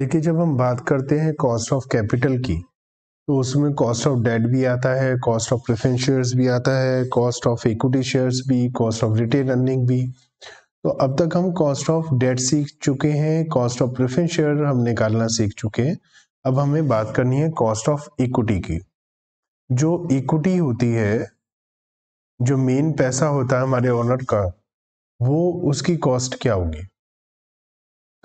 देखिए, जब हम बात करते हैं कॉस्ट ऑफ़ कैपिटल की तो उसमें कॉस्ट ऑफ़ डेट भी आता है कॉस्ट ऑफ़ प्रेफरेंस शेयर्स भी आता है कॉस्ट ऑफ़ इक्विटी शेयर्स भी कॉस्ट ऑफ़ रिटेल अर्निंग भी। तो अब तक हम कॉस्ट ऑफ़ डेट सीख चुके हैं कॉस्ट ऑफ़ प्रेफरेंस शेयर हम निकालना सीख चुके हैं। अब हमें बात करनी है कॉस्ट ऑफ़ इक्विटी की। जो इक्विटी होती है, जो मेन पैसा होता है हमारे ओनर का, वो उसकी कॉस्ट क्या होगी?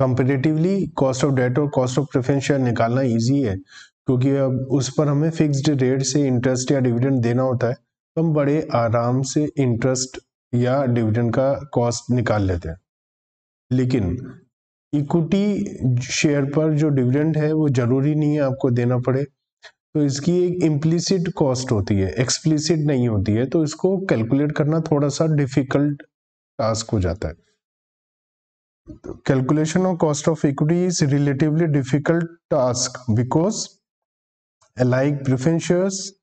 कंपेरेटिवली कॉस्ट ऑफ़ डेट और कॉस्ट ऑफ़ प्रेफरेंस शेयर निकालना ईजी है, क्योंकि अब उस पर हमें फिक्स्ड रेट से इंटरेस्ट या डिविडेंड देना होता है तो हम बड़े आराम से इंटरेस्ट या डिविडेंड का कॉस्ट निकाल लेते हैं। लेकिन इक्विटी शेयर पर जो डिविडेंड है, वो ज़रूरी नहीं है आपको देना पड़े। तो इसकी एक इम्प्लिसिट कॉस्ट होती है एक्सप्लिसिट नहीं होती है तो इसको कैलकुलेट करना थोड़ा सा डिफ़िकल्ट टास्क हो जाता है। Calculation of cost of equity is relatively difficult task because like preference shares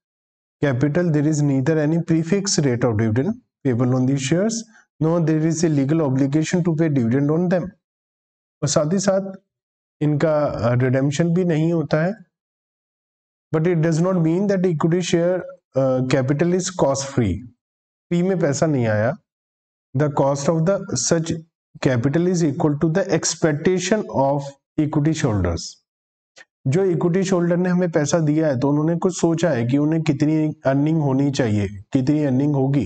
capital there is neither any prefix rate of dividend payable on these shares nor there is a legal obligation to pay dividend on them और साथ ही साथ इनका redemption भी नहीं होता है but it does not mean that equity share capital is cost free free में पैसा नहीं आया the cost of the such capital is equal to the expectation of equity shoulders. जो इक्विटी शोल्डर ने हमें पैसा दिया है तो उन्होंने कुछ सोचा है कि उन्हें कितनी अर्निंग होनी चाहिए, कितनी अर्निंग होगी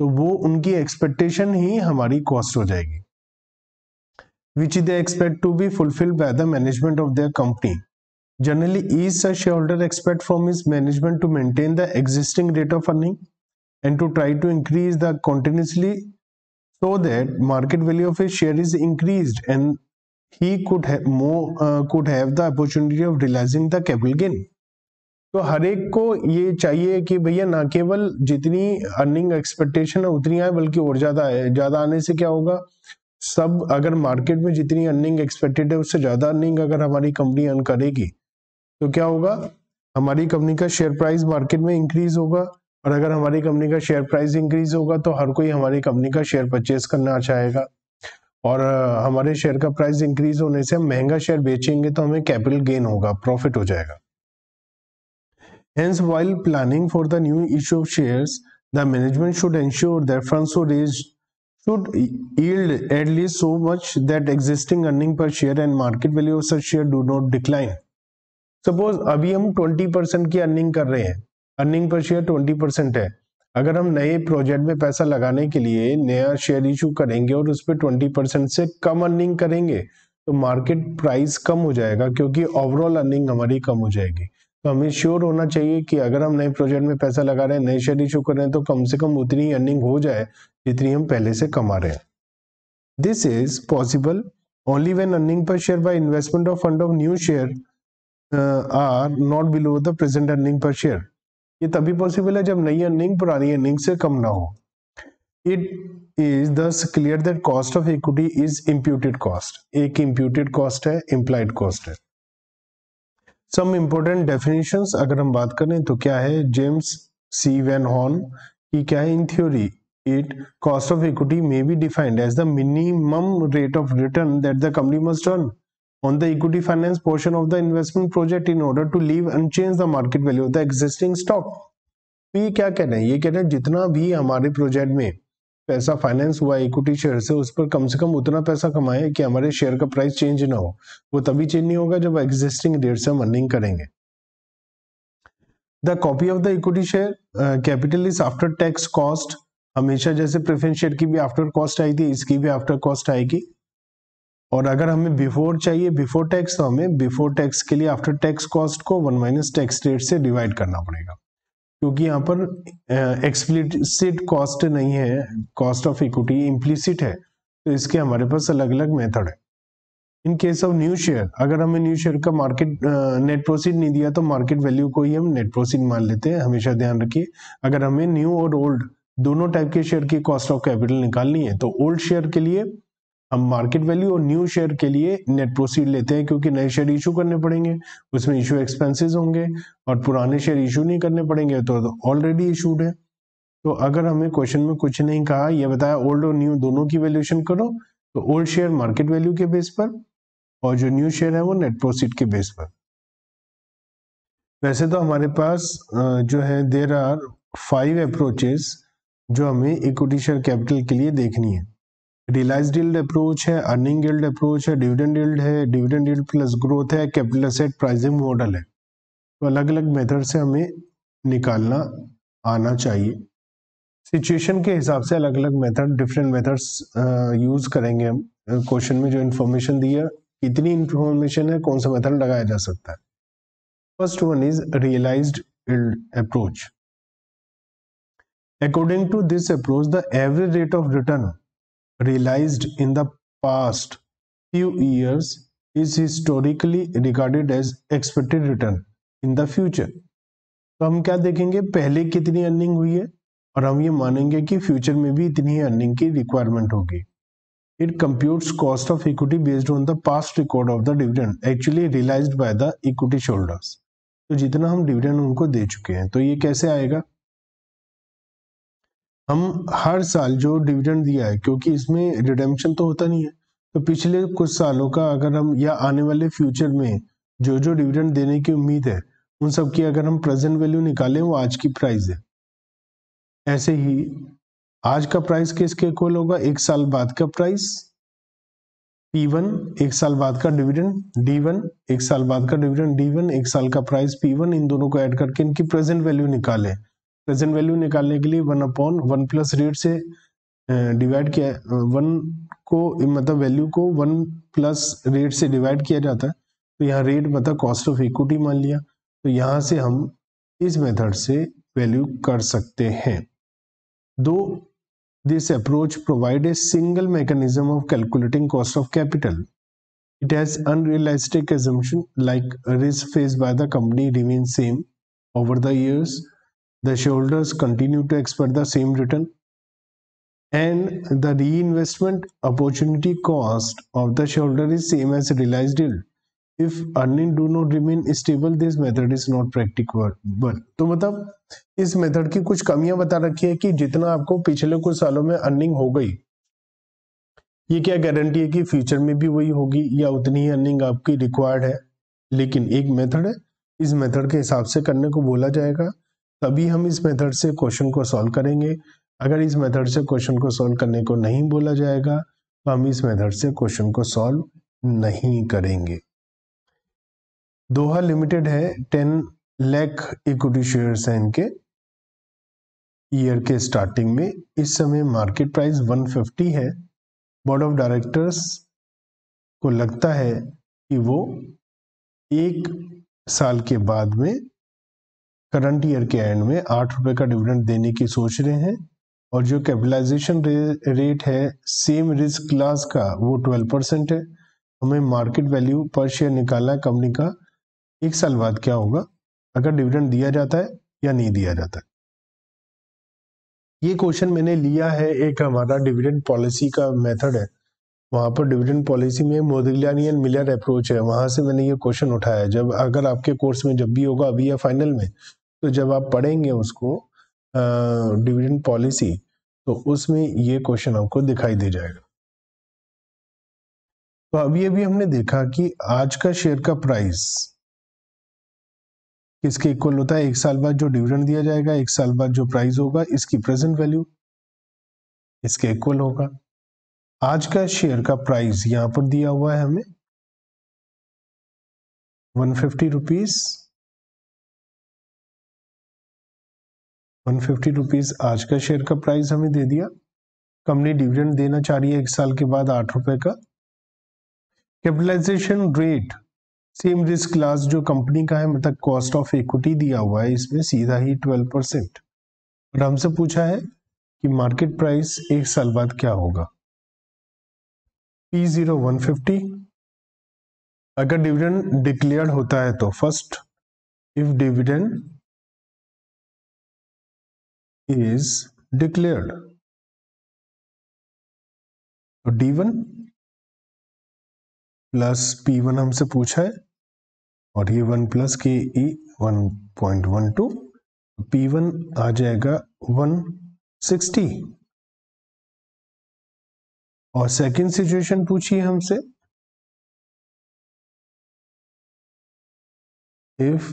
तो वो उनकी एक्सपेक्टेशन ही हमारी कॉस्ट हो जाएगी। Which they expect to be fulfil by the management of their company generally each such shareholder expect from his management to maintain the existing rate of earning and to try to increase the continuously so that market value of his share is increased and he could have more uh, could have the opportunity of realizing the capital gain. तो हर एक को ये चाहिए कि भैया ना केवल जितनी अर्निंग एक्सपेक्टेशन है उतनी आए बल्कि और ज़्यादा है ज़्यादा आने से क्या होगा? सब अगर मार्केट में जितनी अर्निंग एक्सपेक्टेड है उससे ज़्यादा अर्निंग अगर हमारी कंपनी अर्न करेगी तो क्या होगा? हमारी कंपनी का शेयर प्राइस मार्केट में इंक्रीज होगा। और अगर हमारी कंपनी का शेयर प्राइस इंक्रीज होगा तो हर कोई हमारी कंपनी का शेयर परचेज करना चाहेगा और हमारे शेयर का प्राइस इंक्रीज होने से हम महँगा शेयर बेचेंगे तो हमें कैपिटल गेन होगा प्रॉफिट हो जाएगा Hence, while planning for the new issue of shares, the management should ensure that funds so raised should yield at least so much that existing earning per share and market value of such share do not decline. Suppose अभी हम 20 percent की earning कर रहे हैं earning per share twenty percent है। अगर हम नए प्रोजेक्ट में पैसा लगाने के लिए नया शेयर इशू करेंगे और उस पर ट्वेंटी परसेंट से कम अर्निंग करेंगे तो मार्केट प्राइस कम हो जाएगा क्योंकि ओवरऑल अर्निंग हमारी कम हो जाएगी। तो हमें श्योर होना चाहिए कि अगर हम नए प्रोजेक्ट में पैसा लगा रहे हैं, नए शेयर इशू कर रहे हैं तो कम से कम उतनी अर्निंग हो जाए जितनी हम पहले से कमा रहे हैं। This is possible only when earning per share by investment of fund of new share are not below the present earning per share ये तभी पॉसिबल है जब नई अर्निंग पुरानी अर्निंग से कम ना हो। It is thus clear that cost of equity is imputed cost एक इम्प्यूटेड कॉस्ट है इम्प्लाइड कॉस्ट है। सम इम्पोर्टेंट डेफिनेशन अगर हम बात करें तो क्या है? जेम्स सी वैन हॉर्न की क्या है in theory it cost of equity may be defined as the minimum rate of return that the company must earn on the equity finance portion of the investment project in order to leave unchanged the market value of the existing stock. तो ये क्या कह रहे हैं? ये कह रहे हैं, जितना भी हमारे प्रोजेक्ट में पैसा फाइनेंस हुआ इक्विटी शेयर से, उस पर कम से कम उतना पैसा कमाए कि हमारे शेयर का प्राइस चेंज ना हो। वो तभी चेंज नहीं होगा जब एग्जिस्टिंग रेट से हम अर्निंग करेंगे। The copy of the equity share capital is after tax cost हमेशा जैसे प्रेफरेंस शेयर की भी आफ्टर कॉस्ट आई थी, इसकी भी आफ्टर कॉस्ट आएगी। और अगर हमें बिफोर चाहिए बिफोर टैक्स तो हमें बिफोर टैक्स के लिए आफ्टर टैक्स कॉस्ट को वन माइनस टैक्स रेट से डिवाइड करना पड़ेगा। क्योंकि यहाँ पर एक्सप्लिसिट कॉस्ट नहीं है कॉस्ट ऑफ़ इक्विटी इम्प्लिसिट है तो इसके हमारे पास अलग अलग मेथड है। In case of new share अगर हमें न्यू शेयर का मार्केट नेट प्रोसीड नहीं दिया तो मार्केट वैल्यू को ही हम नेट प्रोसीड मान लेते हैं। हमेशा ध्यान रखिए, अगर हमें न्यू और ओल्ड दोनों टाइप के शेयर की कॉस्ट ऑफ़ कैपिटल निकालनी है तो ओल्ड शेयर के लिए हम मार्केट वैल्यू और न्यू शेयर के लिए नेट प्रोसीड लेते हैं क्योंकि नए शेयर इशू करने पड़ेंगे। उसमें इशू एक्सपेंसेस होंगे और पुराने शेयर इशू नहीं करने पड़ेंगे तो ऑलरेडी इशूड है। तो अगर हमें क्वेश्चन में कुछ नहीं कहा यह बताया ओल्ड और न्यू दोनों की वैल्यूएशन करो तो ओल्ड शेयर मार्केट वैल्यू के बेस पर और जो न्यू शेयर है वो नेट प्रोसीड के बेस पर। वैसे तो हमारे पास जो है देर आर फाइव अप्रोचेस जो हमें इक्विटी शेयर कैपिटल के लिए देखनी है। रियलाइज़ यील्ड अप्रोच है अर्निंग यील्ड अप्रोच है डिविडेंड यील्ड है डिविडेंड यील्ड प्लस ग्रोथ है कैपिटल एसेट प्राइसिंग मॉडल है। तो अलग अलग मेथड से हमें निकालना, आना चाहिए। सिचुएशन के हिसाब से अलग अलग मेथड डिफरेंट मेथड्स यूज़ करेंगे हम। क्वेश्चन में जो इन्फॉर्मेशन दी है, कितनी इन्फॉर्मेशन है, कौन सा मेथड लगाया जा सकता है। First one is realized approach according to this approach the average rate of return realized in the past few years is historically regarded as expected return in the future. तो हम क्या देखेंगे? पहले कितनी अर्निंग हुई है? और हम ये मानेंगे कि फ्यूचर में भी इतनी ही अर्निंग की रिक्वायरमेंट होगी। It computes cost of equity based on the past record of the dividend actually realized by the equity shoulders तो जितना हम डिविडेंड उनको दे चुके हैं तो ये कैसे आएगा? हम हर साल जो डिविडेंड दिया है, क्योंकि इसमें रिडेम्पशन तो होता नहीं है तो पिछले कुछ सालों का अगर हम, या आने वाले फ्यूचर में जो जो डिविडेंड देने की उम्मीद है, उन सब की अगर हम प्रेजेंट वैल्यू निकालें, वो आज की प्राइस है। ऐसे ही आज का प्राइस किसके इक्वल होगा? एक साल बाद का प्राइस P1 एक साल बाद का डिविडेंड D1 एक साल बाद का डिविडेंड D1 एक साल का प्राइस P1 इन दोनों को ऐड करके इनकी प्रेजेंट वैल्यू निकालें। प्रेजेंट वैल्यू निकालने के लिए one upon one plus rate से डिवाइड किया वन को मतलब वैल्यू को वन प्लस रेट से डिवाइड किया जाता है। तो यहाँ रेट मतलब कॉस्ट ऑफ़ इक्विटी मान लिया। तो यहाँ से हम इस मेथड से वैल्यू कर सकते हैं। दो, this approach provide a single mechanism of calculating cost of capital. it has unrealistic assumption like risk faced by the company remain same over the years the shareholders continue to expect the same return and the reinvestment opportunity cost of the shareholder is same as realized yield if earning do not remain stable this method is not practicable तो मतलब इस method की कुछ कमियाँ बता रखी है कि जितना आपको पिछले कुछ सालों में अर्निंग हो गई ये क्या गारंटी है कि फ्यूचर में भी वही होगी या उतनी ही अर्निंग आपकी रिक्वायर्ड है लेकिन एक मेथड है इस मेथड के हिसाब से करने को बोला जाएगा तभी हम इस मेथड से क्वेश्चन को सॉल्व करेंगे। अगर इस मेथड से क्वेश्चन को सॉल्व करने को नहीं बोला जाएगा तो हम इस मेथड से क्वेश्चन को सॉल्व नहीं करेंगे। दोहा लिमिटेड है टेन लैख इक्विटी शेयर्स हैं इनके। ईयर के स्टार्टिंग में इस समय मार्केट प्राइस 150 है। बोर्ड ऑफ़ डायरेक्टर्स को लगता है कि वो एक साल के बाद में करंट ईयर के एंड में आठ रुपए का डिविडेंड देने की सोच रहे हैं और जो कैपिटलाइजेशन रे, रेट है सेम रिस्क क्लास का वो ट्वेल्व परसेंट है। हमें मार्केट वैल्यू पर शेयर निकालना है कंपनी का। एक साल बाद क्या होगा? अगर डिविडेंड दिया जाता है या नहीं दिया जाता ये क्वेश्चन मैंने लिया है एक हमारा डिविडेंड पॉलिसी का मेथड है। वहाँ पर डिविडेंड पॉलिसी में एंड मिलर अप्रोच है। वहाँ से मैंने ये क्वेश्चन उठाया जब अगर आपके कोर्स में जब भी होगा अभी या फाइनल में तो जब आप पढ़ेंगे उसको डिविडेंड पॉलिसी तो उसमें ये क्वेश्चन आपको दिखाई दे जाएगा। तो अभी अभी हमने देखा कि आज का शेयर का प्राइस किसके इक्वल होता है? एक साल बाद जो डिविडेंड दिया जाएगा, एक साल बाद जो प्राइस होगा, इसकी प्रेजेंट वैल्यू इसके इक्वल होगा। आज का शेयर का प्राइस यहाँ पर दिया हुआ है हमें one fifty rupees one fifty rupees आज का शेयर का प्राइस हमें दे दिया। कंपनी डिविडेंड देना चाह रही है एक साल के बाद आठ रुपए का। Capitalization rate same risk class जो कंपनी का है मतलब कॉस्ट ऑफ़ इक्विटी दिया हुआ है, इसमें सीधा ही ट्वेल्व परसेंट और हमसे पूछा है कि मार्केट प्राइस एक साल बाद क्या होगा? P zero one fifty. अगर डिविडेंड डिक्लेयर्ड होता है तो first if dividend is declared. तो D1 प्लस पी वन हमसे पूछा है और ये one plus K E one point one two P one आ जाएगा वन सिक्सटी और सेकंड सिचुएशन पूछी हमसे, if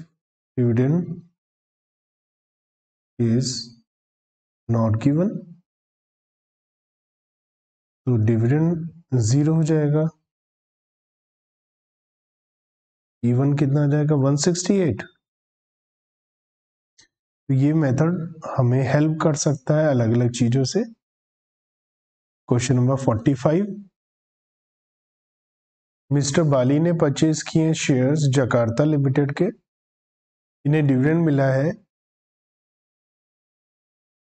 dividend is not given तो डिविडेंड ज़ीरो हो जाएगा। इवन कितना आ जाएगा? 168 तो ये मेथड हमें हेल्प कर सकता है अलग अलग चीज़ों से। क्वेश्चन नंबर 45 मिस्टर बाली ने परचेज किए शेयर्स जकार्ता लिमिटेड के। इन्हें डिविडेंड मिला है।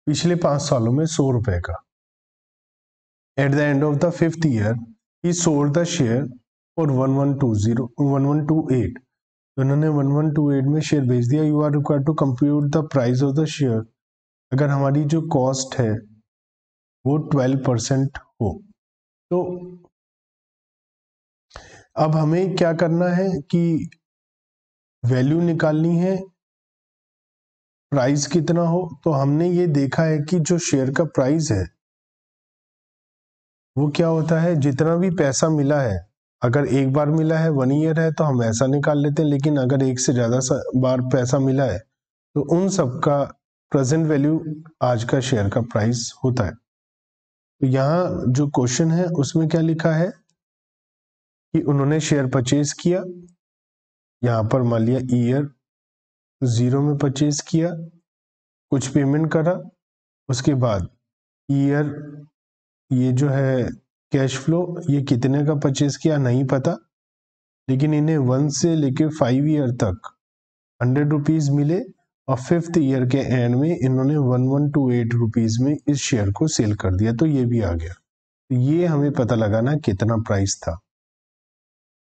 पिछले पाँच सालों में सौ रुपए का। At the end of the fifth year he sold the share for one one two zero one one two eight इन्होंने वन वन टू एट में शेयर भेज दिया। You are required to compute the price of the share अगर हमारी जो cost है, वो twelve percent हो। तो अब हमें क्या करना है कि वैल्यू निकालनी है। प्राइस कितना हो तो हमने ये देखा है कि जो शेयर का प्राइस है, वो क्या होता है? जितना भी पैसा मिला है, अगर एक बार मिला है वन ईयर है तो हम ऐसा निकाल लेते हैं, लेकिन अगर एक से ज़्यादा बार पैसा मिला है तो उन सब का प्रेजेंट वैल्यू आज का शेयर का प्राइस होता है। तो यहाँ जो क्वेश्चन है, उसमें क्या लिखा है? कि उन्होंने शेयर परचेज किया, यहाँ पर मान लिया ईयर ज़ीरो में परचेज किया, कुछ पेमेंट करा, उसके बाद ईयर ये जो है कैश फ्लो ये कितने का परचेज किया नहीं पता, लेकिन इन्हें वन से लेके फाइव ईयर तक हंड्रेड रुपीज़ मिले और फिफ्थ ईयर के एंड में इन्होंने one one two eight rupees में इस शेयर को सेल कर दिया तो ये भी आ गया। तो ये हमें पता लगाना कितना प्राइस था।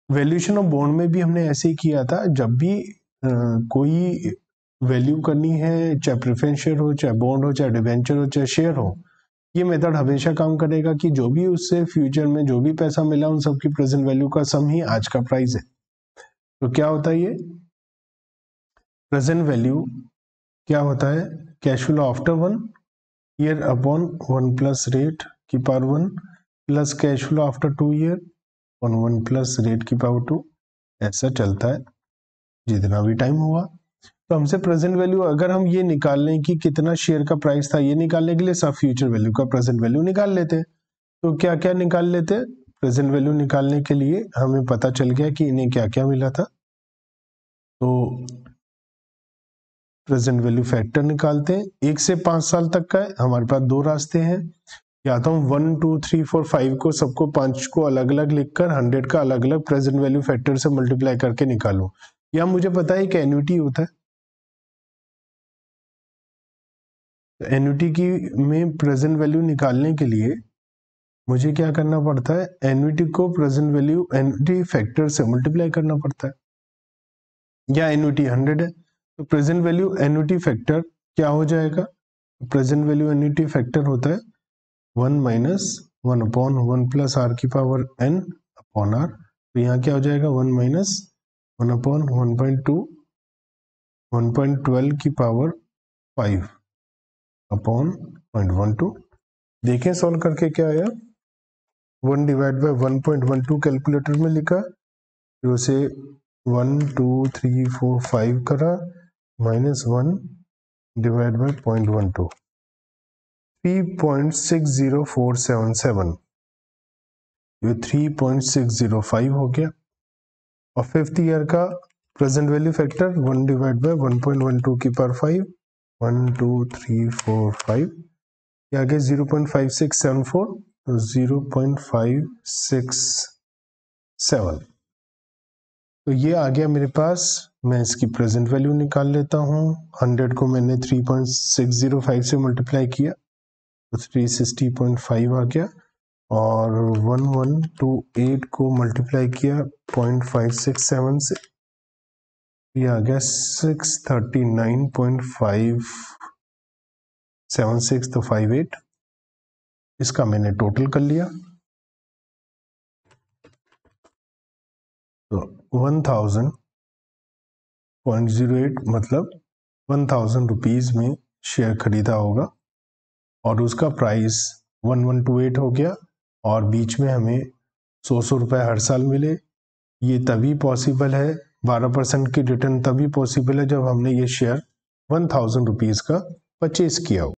वैल्यूएशन ऑफ़ बॉन्ड में भी हमने ऐसे ही किया था, जब भी कोई वैल्यू करनी है, चाहे प्रेफरेंस शेयर हो, चाहे बॉन्ड हो, चाहे डिवेंचर हो, चाहे शेयर हो, ये मेथड हमेशा काम करेगा कि जो भी उससे फ्यूचर में जो भी पैसा मिला, उन सबकी प्रेजेंट वैल्यू का सम ही आज का प्राइस है। तो क्या होता है ये? प्रेजेंट वैल्यू क्या होता है? Cash flow after one, year upon one plus rate की power one, plus cash flow after two year on one plus rate की पावर टू, ऐसा चलता है। जितना भी टाइम हुआ। तो हमसे प्रेजेंट वैल्यू अगर हम ये निकाल लें कि कितना शेयर का प्राइस था, ये निकालने के लिए सब फ्यूचर वैल्यू का प्रेजेंट वैल्यू निकाल लेते तो क्या क्या निकाल लेते प्रेजेंट वैल्यू निकालने के लिए हमें पता चल गया कि इन्हें क्या क्या मिला था। तो प्रेजेंट वैल्यू फैक्टर निकालते हैं। एक से पाँच साल तक का है, हमारे पास दो रास्ते हैं। या तो हम one two three four five को सबको पाँच को अलग अलग लिखकर हंड्रेड का अलग अलग प्रेजेंट वैल्यू फैक्टर से मल्टीप्लाई करके निकालू। या मुझे पता है कि एन्यूटी होता है। एन्यूटी की में प्रेजेंट वैल्यू निकालने के लिए मुझे क्या करना पड़ता है? एन्यूटी को प्रेजेंट वैल्यू एन्यूटी फैक्टर से मल्टीप्लाई करना पड़ता है। या एन्यूटी हंड्रेड है तो प्रेजेंट वैल्यू एन्यूटी फैक्टर क्या हो जाएगा? प्रेजेंट वैल्यू एन्यूटी फैक्टर होता है one minus one upon one plus R की पावर एन अपॉन आर तो यहाँ क्या हो जाएगा? One minus one upon one point two, one point twelve की power five upon point one two. देखें सॉल्व करके क्या आया? One divide by one point one two calculator में लिखा, फिर उसे one, two, three, four, five करा, minus one divide by point one two. Three point six zero four seven seven. ये three point six zero five हो गया। और fifth year का present value factor one divide by one point one two की पर five one two three four five ये आगे zero point five six seven four तो zero point five six seven तो ये आ गया मेरे पास, मैं इसकी प्रेजेंट वैल्यू निकाल लेता हूँ। हंड्रेड को मैंने three point six zero five से मल्टीप्लाई किया तो थ्री सिक्सटी पॉइंट फाइव आ गया। और वन वन टू एट को मल्टीप्लाई किया पॉइंट फाइव सिक्स सेवन से। ये आ गया six thirty nine point five seven six तो फाइव एट। इसका मैंने टोटल कर लिया। तो one thousand point zero eight मतलब वन थाउज़ेंड रुपीज़ में शेयर खरीदा होगा। और उसका price one one two eight हो गया। और बीच में हमें सौ सौ रुपये हर साल मिले। ये तभी पॉसिबल है 12 परसेंट की रिटर्न तभी पॉसिबल है जब हमने ये शेयर वन थाउज़ेंड रुपीज़ का परचेज किया हो।